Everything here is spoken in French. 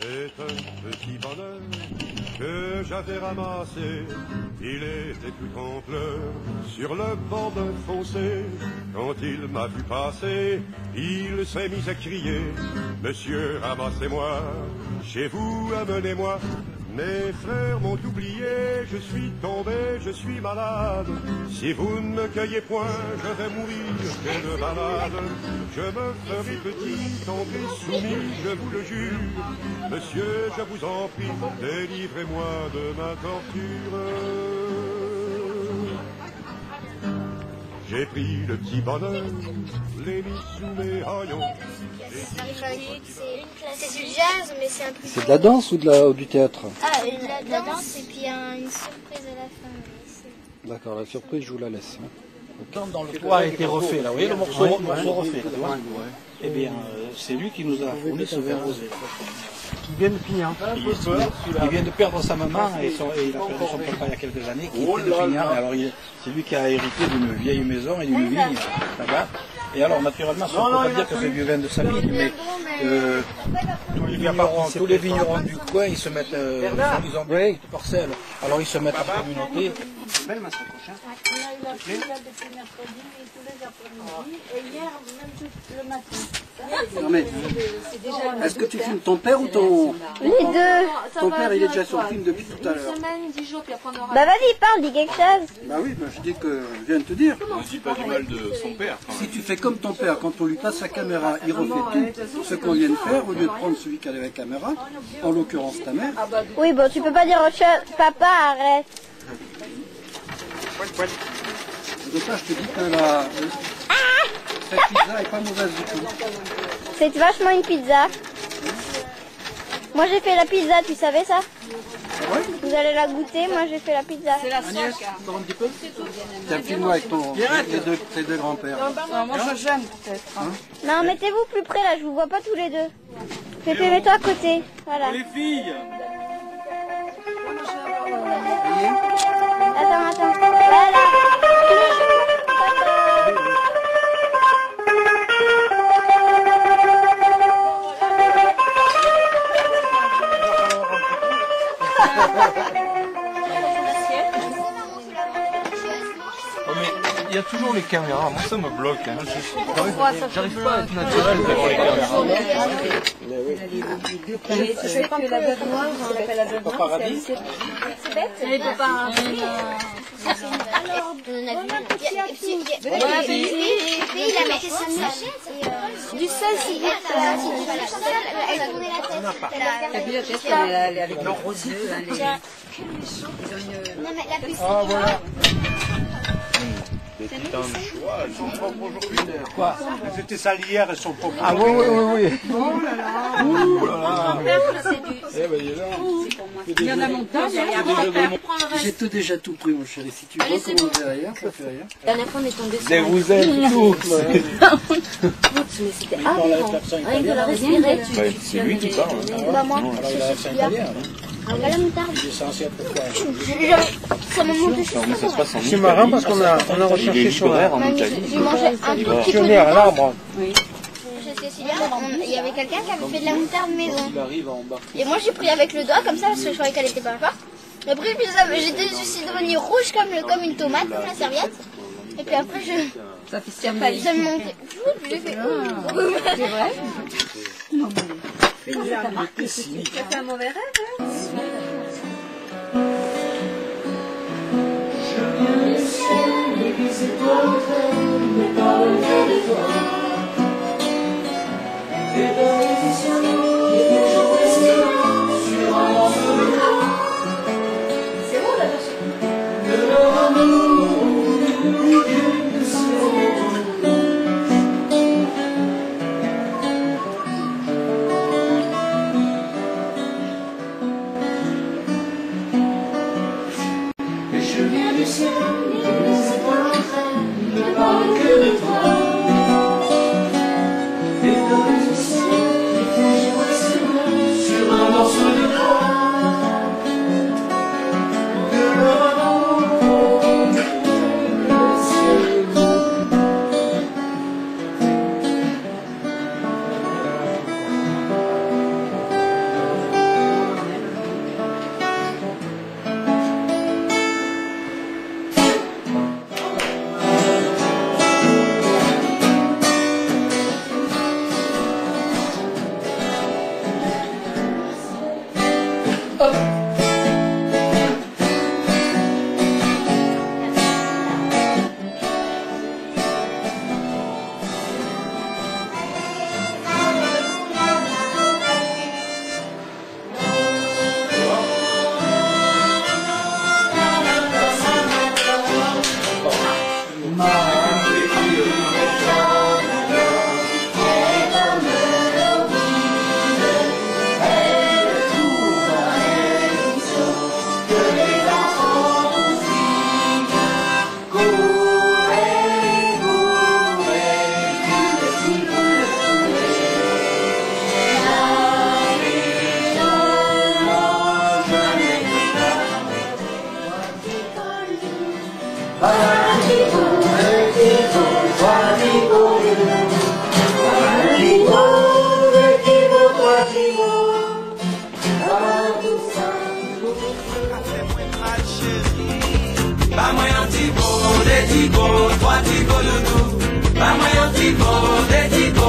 C'est un petit bonheur que j'avais ramassé. Il était tout en pleurs sur le bord d'un fossé. Quand il m'a vu passer, il s'est mis à crier Monsieur, ramassez-moi, chez vous, amenez-moi. Mes frères m'ont oublié, je suis tombé, je suis malade. Si vous ne me cueillez point, je vais mourir de malade. Je me ferai petit, tomber soumis, je vous le jure. Monsieur, je vous en prie, délivrez-moi de ma torture. J'ai pris le petit bonheur, l'ai mis sous mes haillons. C'est du jazz, mais c'est un peu. C'est de la danse ou, de la, ou du théâtre Ah, une, de la danse et puis un- une surprise à la fin. D'accord, la surprise, je vous la laisse. hein. Quand dans le toit a été refait, là, vous voyez le morceau, le morceau refait, là, tu vois Eh bien, euh, c'est lui qui nous a fourni ce verre rosé. Qui vient de Pignan. Il vient de perdre sa maman et, son- et il a perdu son papa il y a quelques années, qui était de Pignard. Et alors, c'est lui qui a hérité d'une vieille maison et d'une vigne là-bas. Et alors, naturellement, ça ne peut pas dire que c'est du vin de sa vigne, mais euh, tous, les vignerons, tous les vignerons du coin, ils se mettent, euh, ils ont des petites parcelles. Alors, ils se mettent en communauté. On a eu la fille là depuis mercredi et tous les après-midi et hier même tout le matin. Non mais, C'est déjà est-ce que tu filmes ton père ou ton... Les deux. Ton père, il est déjà sur le film depuis tout à l'heure. Bah vas-y, parle, dis quelque chose. Bah oui, bah, je dis que je viens de te dire. On dit pas du mal de son père. Si tu fais comme ton père, quand on lui passe la caméra, il refait tout ce qu'on vient de faire, au lieu de prendre celui qui avait la caméra, en l'occurrence ta mère. Oui, bon, tu peux pas dire autre chose. Papa, arrête. De ça, je te dis que la... cette pizza est pas mauvaise du tout. C'est vachement une pizza. Moi j'ai fait la pizza, tu savais ça? Vous allez la goûter, moi j'ai fait la pizza. Agnès, encore un petit peu? Tiens, filme-moi avec ton, tes deux, tes deux grands-pères. moi je gêne peut-être. Non, mettez-vous plus près là, je vous vois pas tous les deux. Pépé, mets-toi à côté. Voilà. Les filles Attends, attends. Toujours les caméras, moi ça me bloque. Hein. Je- J'arrive pas à être naturel devant les caméras. C'est pas que la bête noire, on l'appelle la bête noire. C'est bête. Elle peut pas. Alors, on a vu. A- a- a- a du s'il y a- elle tournait la tête. La elle est elle est avec leurs gros yeux. hein, les- Non, mais la plus Ah voilà, Des titans de choix, elles sont propres aujourd'hui. Quoi elles étaient salières, elles sont pas... Ah oui, oui, oui, oui. Eh ben, il est là. Il y en a il a J'ai tout déjà tout pris, mon chéri. Si tu recommandes derrière, ça fait rien. La dernière fois, on est tombé sur Mais vous êtes tous. mais c'était aberrant. Rien que la respirer, tu, tu C'est lui qui parle. Bah, moi, Alors, il a est C'est marrant parce qu'on a, on a est recherché sur la libraire en Italie. J'ai mangé un tout petit peu de pionnière à l'arbre. On- il y avait quelqu'un qui avait fait de la moutarde maison. Et moi j'ai pris avec le doigt comme ça parce que je croyais qu'elle était pas forte. Et après j'étais suis devenue rouge comme, le- comme une tomate, comme la serviette. Et puis après je Ça fait si mal. ça me montait. J'ai fait C'est vrai fait un mauvais rêve. Je viens du ciel, entre elles ne parlent que de Fatigo, Fatigo, Lulu. Mama, yo, Tigo, Letigo.